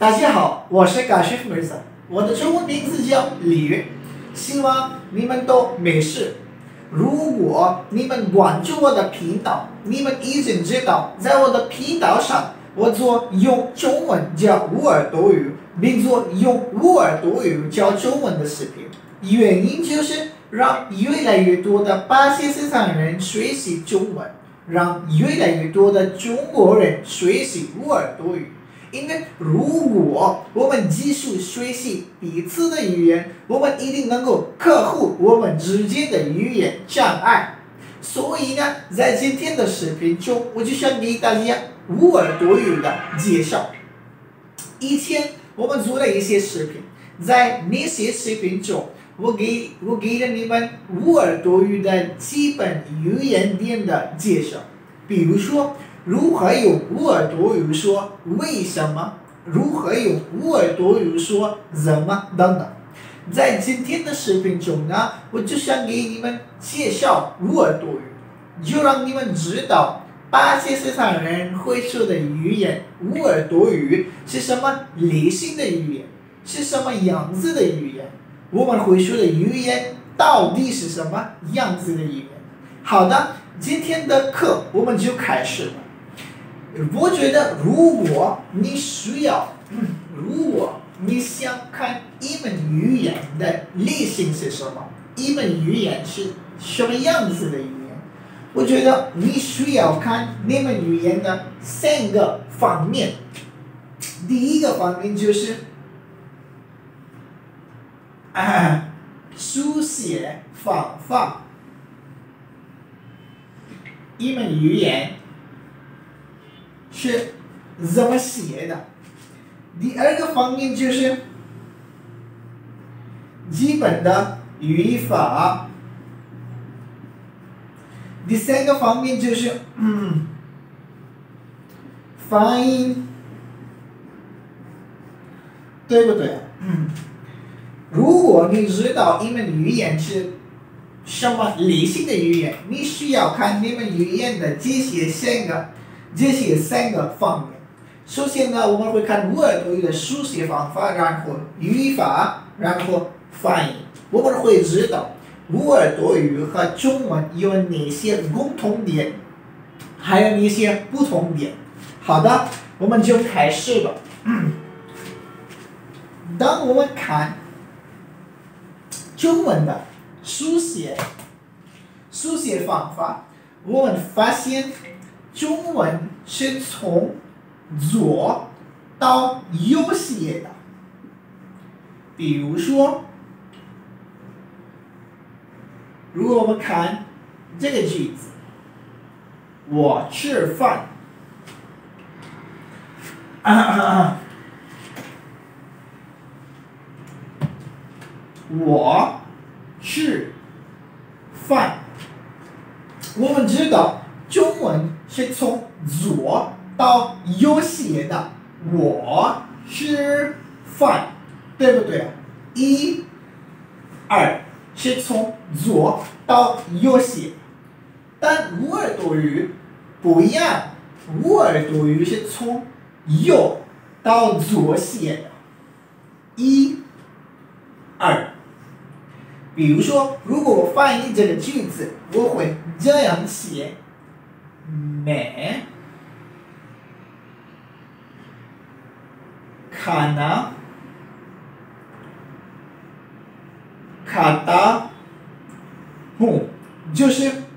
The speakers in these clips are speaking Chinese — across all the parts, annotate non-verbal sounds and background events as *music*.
大家好，我是嘎什夫妹子，我的中文名字叫李云，希望你们都没事。如果你们关注我的频道，你们已经知道，在我的频道上，我做用中文教乌尔多语，并做用乌尔多语教中文的视频。原因就是让越来越多的巴基斯坦人学习中文，让越来越多的中国人学习乌尔多语。因为如果我们继续学习彼此的语言，我们一定能够克服我们之间的语言障碍。所以呢，在今天的视频中，我就想给大家乌尔多语的介绍。以前我们做了一些视频，在那些视频中，我给我给了你们乌尔多语的基本语言点的介绍，比如说。如何用乌尔多语说为什么？如何用乌尔多语说怎么等等？在今天的视频中呢，我就想给你们介绍乌尔多语，就让你们知道巴基斯坦人会说的语言乌尔多语是什么类型的语言，是什么样子的语言，我们会说的语言到底是什么样子的语言？好的，今天的课我们就开始了。我觉得，如果你需要，如果你想看一门语言的类型是什么，一门语言是什么样子的语言，我觉得你需要看那门语言的三个方面。第一个方面就是，*clears throat* 书写方法，一门语言。是怎么写的？第二个方面就是基本的语法。第三个方面就是嗯发音，对不对？嗯如果你知道一门语言是什么类型的语言，你需要看那门语言的这些三个。这些三个方面，首先呢，我们会看乌尔多语的书写方法，然后语法，然后发音。我们会知道乌尔多语和中文有哪些共同点，还有哪些不同点。好的，我们就开始吧。当我们看中文的书写书写方法，我们发现。中文是从左到右写的，比如说，如果我们看这个句子，我吃饭，*coughs* 我吃饭，我们知道中文。是从左到右写的，我吃饭，对不对？一、二是从左到右写，但乌尔多语不一样，乌尔多语是从右到左写的，一、二。比如说，如果我翻译这个句子，我会这样写。मैं खाना खाता हूँ। जो सिर्फ़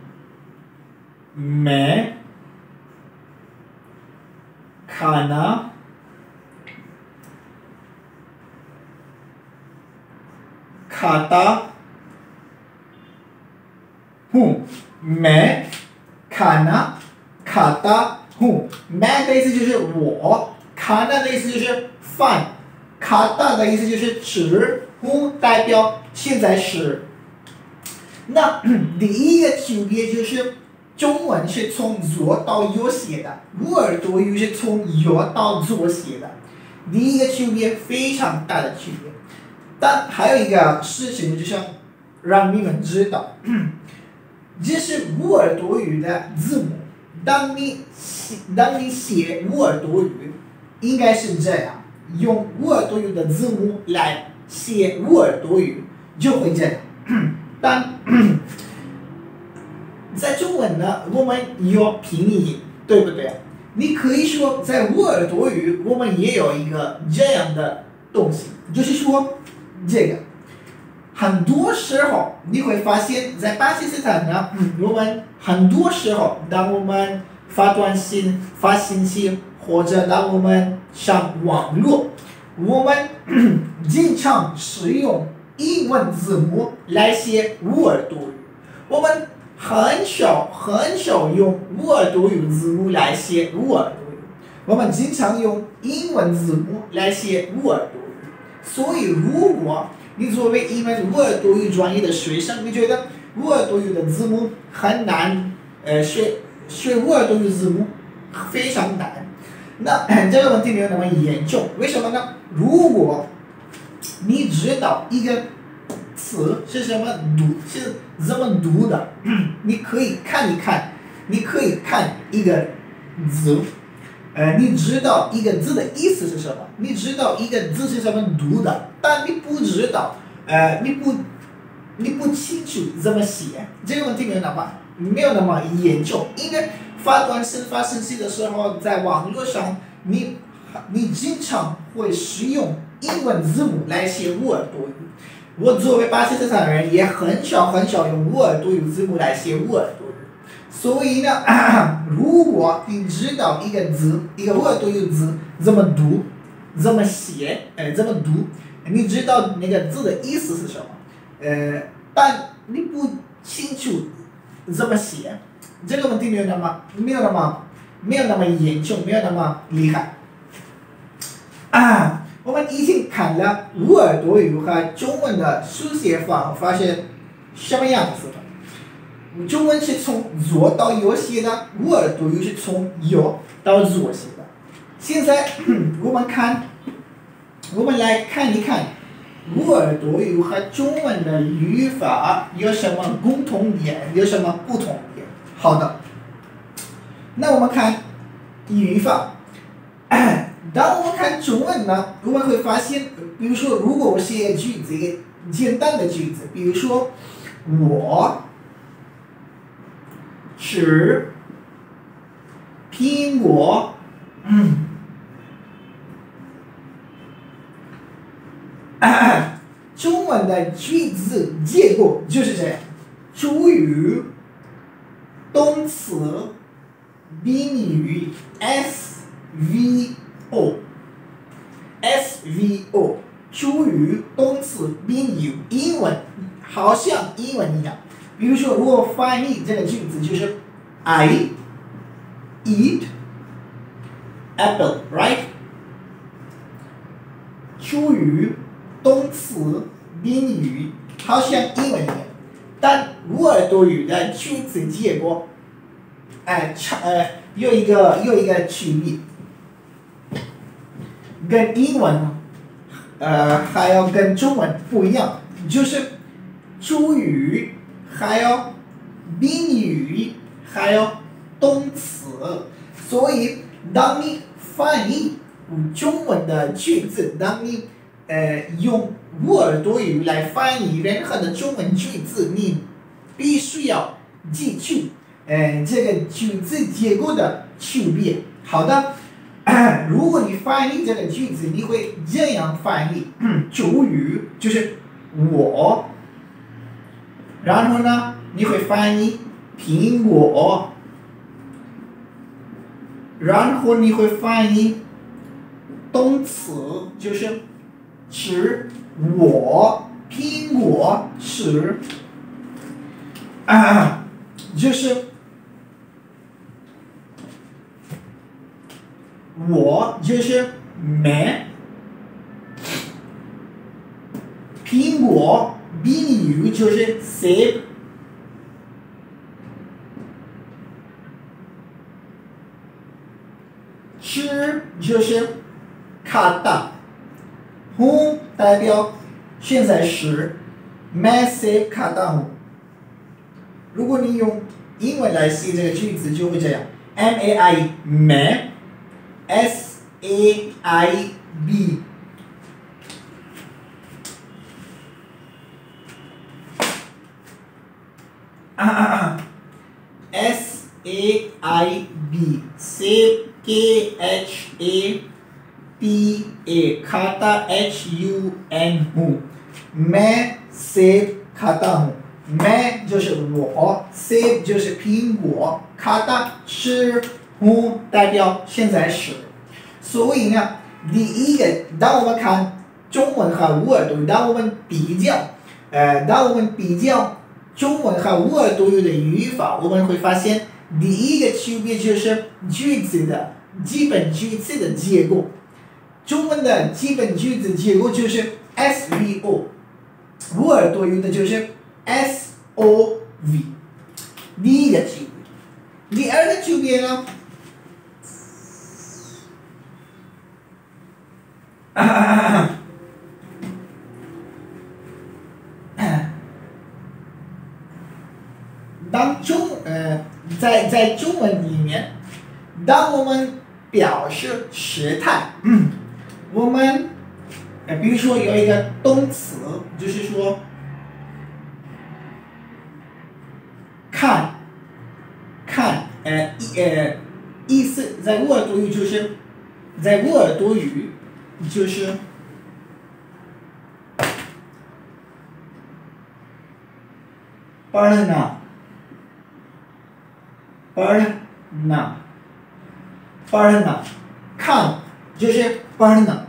它大的意思就是吃，呼代表现在时。那 *clears throat* 第一个区别就是中文是从左到右写的，乌尔多语是从右到左写的，第一个区别非常大的区别。但还有一个事情，就想让你们知道，这是乌尔多语的字母。当你写当你写乌尔多语，应该是这样，用乌尔多语的字母来写乌尔多语，就会这样。但 *coughs* 在中文呢，我们有拼音，对不对？你可以说在乌尔多语，我们也有一个这样的东西，就是说这个。很多时候你会发现，在巴基斯坦呢，我们很多时候，当我们发短信、发信息，或者让我们上网络，我们经常使用英文字母来写乌尔多语。我们很少很少用乌尔多语字母来写乌尔多语。我们经常用英文字母来写乌尔多语。所以，如果你作为一门乌尔多语专业的学生，你觉得乌尔多语的字母很难？呃，学学乌尔多语字母非常难。那 *coughs* 这个问题没有那么严重，为什么呢？如果你知道一个词是什么读，是怎么读的，*coughs* 你可以看一看，你可以看一个字。呃，你知道一个字的意思是什么？你知道一个字是怎么读的，但你不知道，呃，你不，你不清楚怎么写。这个问题没有那么没有那么严重，因为发短信、发信息的时候，在网络上，你你经常会使用英文字母来写乌尔多语。我作为巴基斯坦人，也很少很少用乌尔多语字母来写乌尔多。所以呢，*coughs* 如果你知道一个字，一个乌尔多语字怎么读，怎么写，哎，怎么读，你知道那个字的意思是什么，呃，但你不清楚怎么写，这个问题没有那么没有那么没有那么严重，没有那么厉害。啊，我们已经看了乌尔多语和中文的书写法，发现什么样子的？中文是从左到右写的，乌尔多语是从右到左写的。现在 *coughs* 我们看，我们来看一看乌尔多语和中文的语法有什么共同点，有什么不同点。好的，那我们看语法。*coughs* 当我们看中文呢，我们会发现，比如说，如果我写句子，一个简单的句子，比如说我。吃苹果，嗯，中文的句子结构就是这样：主语、动词、宾语，SVO，SVO，出于、动词、宾语，英文好像英文一样。比如说，如果翻译这个句子就是 I eat apple, right？出于、动词、宾语好像英文一样，但乌尔多语的句子结构，哎，差呃有一个有一个区别，跟英文呃还要跟中文不一样，就是主语。还有宾语，还有动词，所以当你翻译中文的句子，当你呃用乌尔多语来翻译任何的中文句子，你必须要记住呃这个句子结构的区别。好的，*coughs* 如果你翻译这个句子，你会这样翻译 *coughs* 主语就是我。然后呢，你会翻译苹果，然后你会翻译动词，就是吃我苹果是，啊，就是我就是买苹果。宾语就是食，吃就是卡达，呼代表现在时，买食卡达。如果你用英文来写这个句子，就会这样：M A I 买，S A I B。S A I B save K H A T A खाता H U N हूँ मैं सेब खाता हूँ मैं就是我，save 就是苹果，खाता吃हूँ代表现在时。所以呢，第一个，当我们看中文和乌尔多语，当我们比较，呃，当我们比较中文和乌尔多语的语法，我们会发现第一个区别就是句子的基本句子的结构。 中文的基本句子结构就是 S V O，乌尔多用的就是 S O V。第一个区别，第二个区别呢？*coughs* 当中呃，在在中文里面，当我们表示时态，嗯我们呃，比如说有一个动词，就是说看，看，呃，意呃意思在乌尔多语就是，在乌尔多语就是。पढ़ना पढ़ना पढ़ना 看就是 班呢？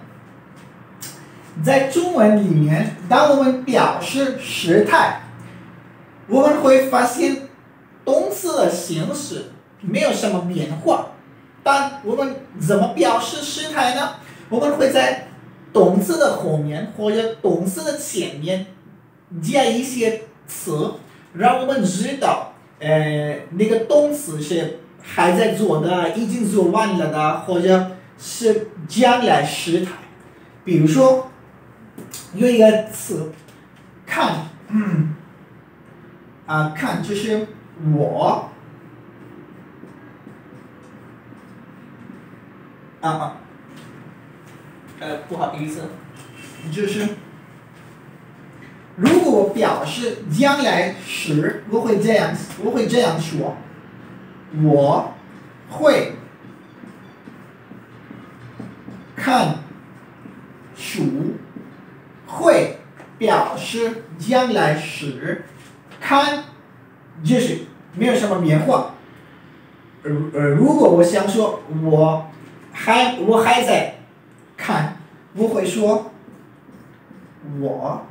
在中文里面，当我们表示时态，我们会发现动词的形式没有什么变化。但我们怎么表示时态呢？我们会在动词的后面或者动词的前面加一些词，让我们知道，呃，那个动词是还在做的，已经做完了的，或者。是将来时态。比如说，有一个词，看，嗯，啊，看就是我，啊啊，呃，不好意思，就是。如果表示将来时，我会这样，我会这样说，我会看书，会表示将来时，看就是没有什么变化。呃呃，如果我想说我还我还在看，我会说我。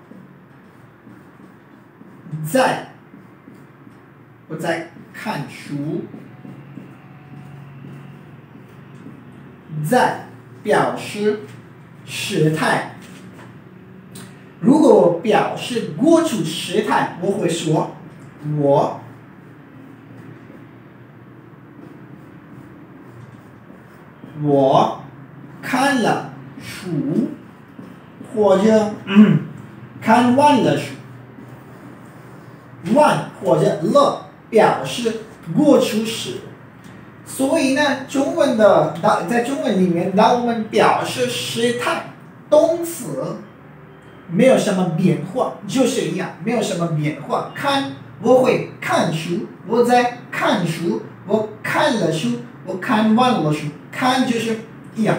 在，我在看书，在表示时态。如果表示过去时态，我会说我我看了书，或者 *clears throat* 看完了书。完或者了表示过去时，所以呢，中文的当在中文里面，当我们表示时态，动词没有什么变化，就是一样，没有什么变化。看，我会看书，我在看书，我看了书，我看完了书，看就是一样。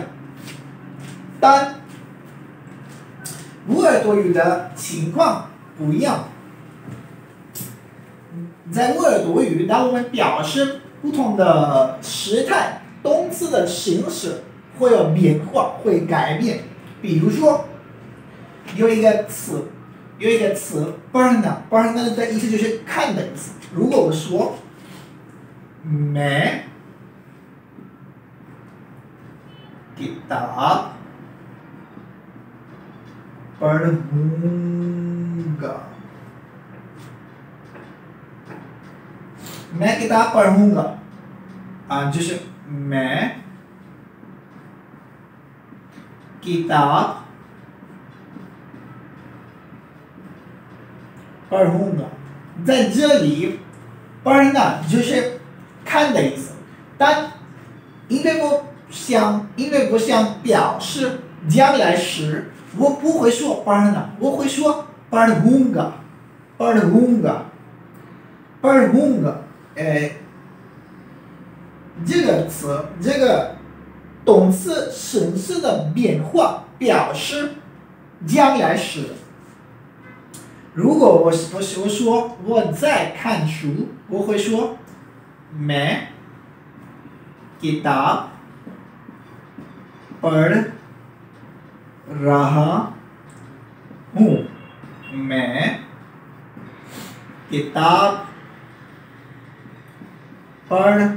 但乌尔多语的情况不一样。在乌尔多语，当我们表示不同的时态，动词的形式会有变化，会改变。比如说，有一个词，有一个词 “burn”，“burn” 的意思就是看的意思。如果我说 “मैं किताब पढ़ूंगा”。 मैं किताब पढ़ूंगा आ,就是मैं किताब पढ़ूंगा 在这里，pernah 就是看的意思，但因为我想，因为我想表示 将来时，我不会说 pernah，我会说 pernunga，pernunga，pernunga， 哎，这个词，这个动词形式的变化表示将来时。如果我我我说我在看书，我会说 मैं किताब पढ़ रहा हूँ मैं किताब पढ़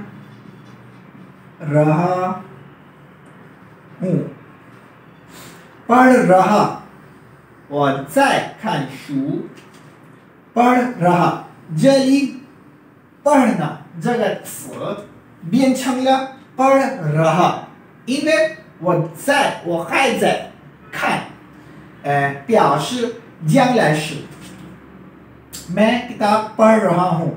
रहा हूँ पढ़ रहा 我在看书。पढ़ रहा 这里 पढ़ 呢这个词变成了 पढ़ रहा，因为我在我还在看，呃，表示将来时。मैं किताब पढ़ रहा हूँ，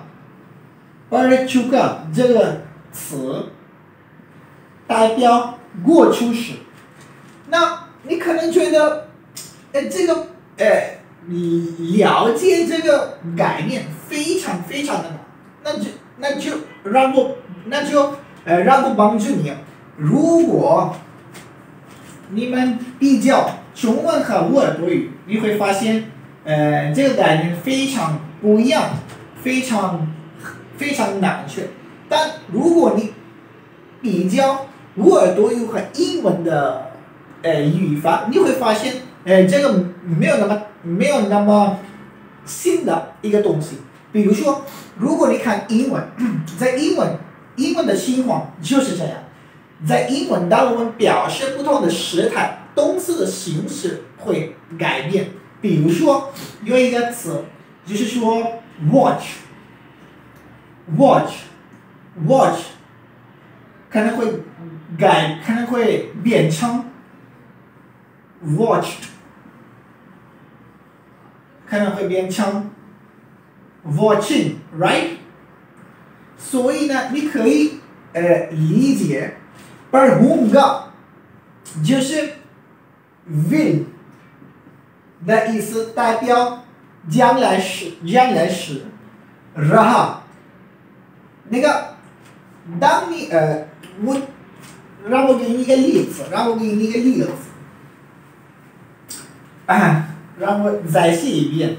把这秋干这个词代表过去式，那你可能觉得，哎，这个，哎，你了解这个概念非常非常的难，那就那就让我那就，呃，让我帮助你。如果你们比较中文和外国语，你会发现，呃，这个概念非常不一样，非常非常难学。但如果你比较乌尔多语和英文的呃语法，你会发现呃这个没有那么。没有那么新的一个东西，比如说，如果你看英文，*coughs* 在英文，英文的情况就是这样，在英文当我们表示不同的时态，动词的形式会改变。比如说，有一个词，就是说，watch Watch, watch，可能会改，可能会变成 watched。可能会变成 watching，right？所以呢，你可以呃理解 pergunga 就是 will 的意思，代表将来时，将来时。然后那个当你呃我让我给你一个例子，让我给你一个例子啊。让我再写一遍。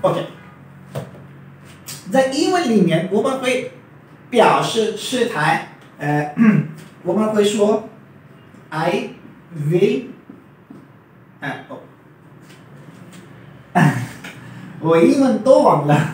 OK，在英文里面，我们会表示是台，呃，我们会说 I will，哎哦，*laughs* 我英文都忘了。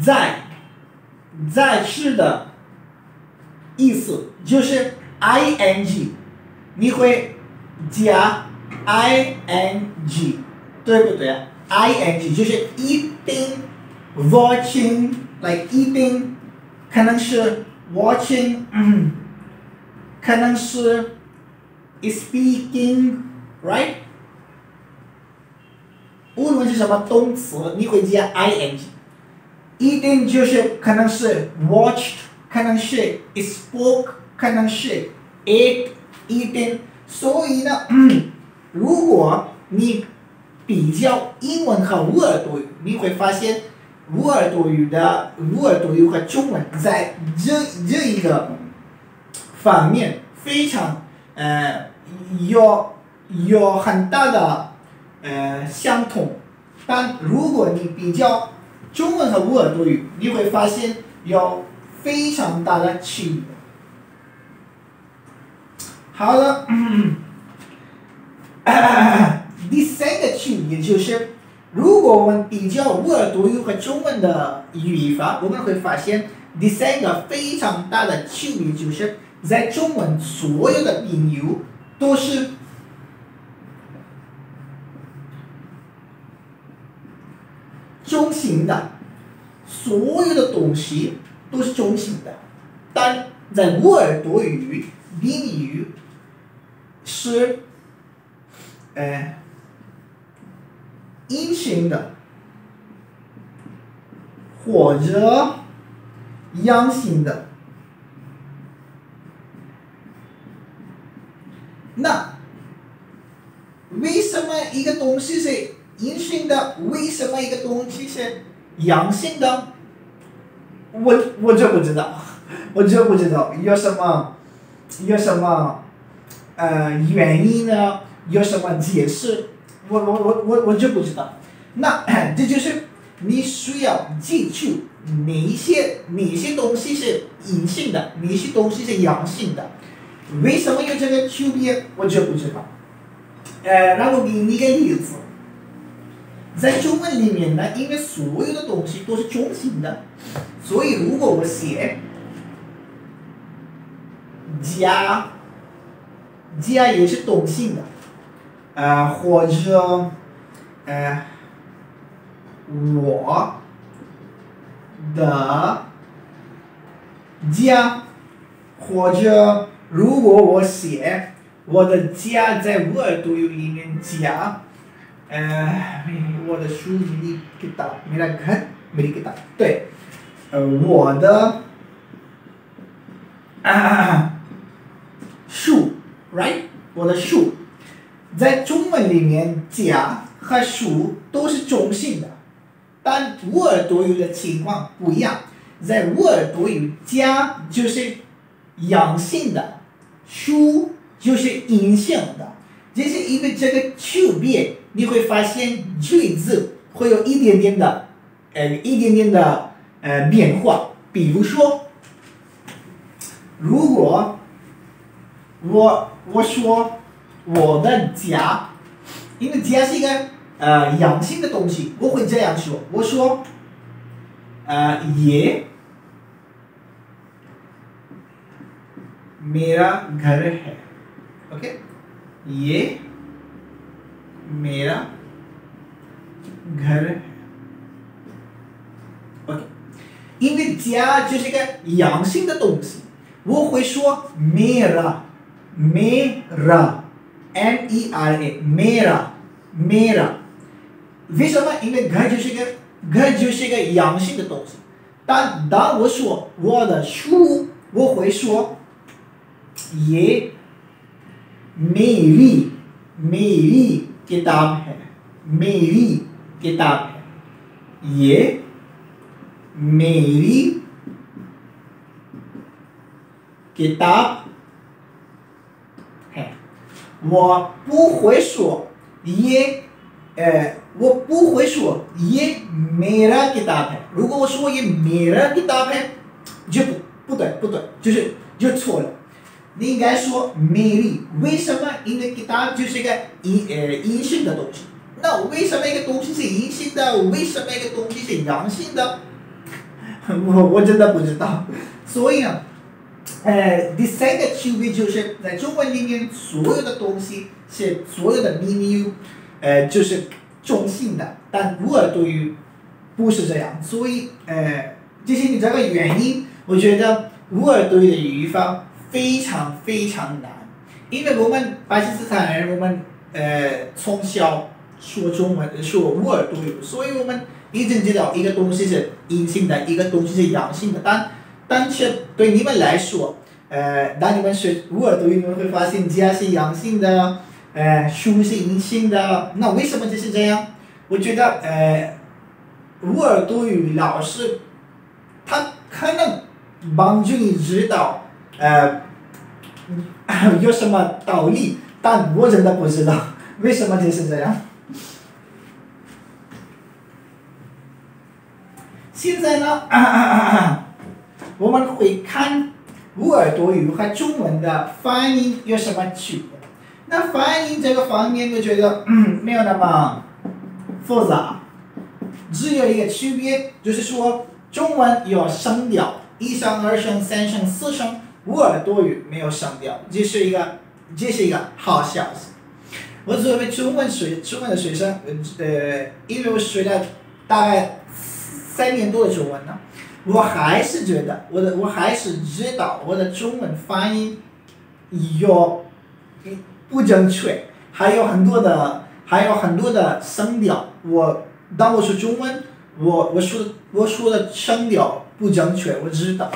在在世的意思就是 ing 你会加 i n g，对不对？i n g 就是 eating、watching like eating，可能是 watching，可能是 speaking，right？无论是什么动词，你会加 i n g。Eating 就是可能是 watched，可能是 spoke，可能是 ate。一定，所以呢，*clears throat* 如果你比较英文和乌尔多语，你会发现乌尔多语的乌尔多语和中文在这这一个方面非常呃有有很大的呃相同，但如果你比较中文和乌尔多语，你会发现有非常大的区别。好了，*coughs* 第三个区别就是，如果我们比较乌尔多语和中文的语法，我们会发现第三个非常大的区别就是，在中文所有的宾语都是中性的，所有的东西都是中性的，但在乌尔多语宾语。是，呃，阴性的，或者阳性的。那为什么一个东西是阴性的？为什么一个东西是阳性的？我我就不知道，我就不知道有什么，有什么。呃，原因呢？有什么解释？我我我我我就不知道。那 *coughs* 这就是你需要记住哪些哪些东西是阴性的，哪些东西是阳性的。为什么有这个区别？我就不知道。呃，让我给你一个例子，在中文里面呢，因为所有的东西都是中性的，所以如果我写家。家也是中性的，呃，或者，呃，我的家，或者如果我写我的家在乌尔多语里面家，呃，我的书里给打没来看，没给打，对，呃，我的，啊，树。right，我的树，在中文里面家和树都是中性的，但乌尔多语的情况不一样，在乌尔多语家就是阳性的，树就是阴性的，这是因为这个区别，你会发现句子会有一点点的，呃，一点点的呃变化，比如说，如果我。我说我的家，因为家是一个呃阳性的东西，我会这样说。我说，呃，ये मेरा घर है OK，ये मेरा घर है OK，因为家就是一个阳性的东西，我会说 मेरा。मेरा एम ई आर ए मेरा मेरा 为什么？因为 घर 就是一个 घर 就是一个阳性的东西。但当我说我的书，我会说 ये मेरी मेरी किताब है मेरी किताब है ये मेरी किताब 我不会说也，呃，我不会说也没了给搭配。如果我说也没了给搭配，就不不对不对，就是就错了。 你应该说美丽，为什么？因为给它就是一个阴呃阴性的东西。那为什么一个东西是阴性的？为什么一个东西是阳性的？*laughs* 我我真的不知道。所以呢。呃，第三个区别就是在中文里面，所有的东西是所有的命名，呃，就是中性的，但乌尔多语不是这样，所以呃，就是你这个原因，我觉得乌尔多语的语法非常非常难，因为我们巴基斯坦人，我们呃从小说中文说乌尔多语，所以我们已经知道一个东西是阴性的，一个东西是阳性的，但。但是对你们来说，呃，当你们学乌尔多语，你们会发现家是阳性的，呃，书是阴性的。那为什么就是这样？我觉得，呃，乌尔多语老师，他可能帮助你知道，呃，有什么道理，但我真的不知道为什么就是这样。现在呢，*coughs* 我们会看乌尔多语和中文的发音有什么区别。那发音这个方面，我觉得 *coughs* 没有那么复杂，只有一个区别，就是说中文有声调，一声、二声、三声、四声，乌尔多语没有声调，这是一个，这是一个好消息。我作为中文学中文的学生，呃，因为我学了大概。三年多的中文呢，我还是觉得我的我还是知道我的中文发音有不正确，还有很多的还有很多的声调。我当我说中文，我我说我说的声调不正确，我知道。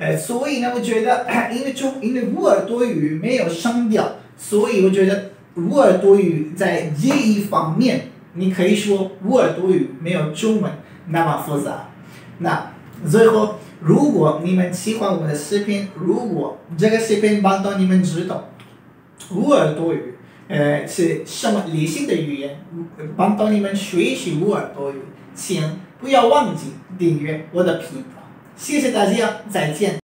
哎，所以呢，我觉得因为中因为乌尔多语没有声调，所以我觉得乌尔多语在这一方面，你可以说乌尔多语没有中文。那么复杂，那最后，如果你们喜欢我们的视频，如果这个视频帮到你们知道乌尔多语，呃，是什么类型的语言，帮到你们学习乌尔多语，请不要忘记订阅我的频道，谢谢大家，再见。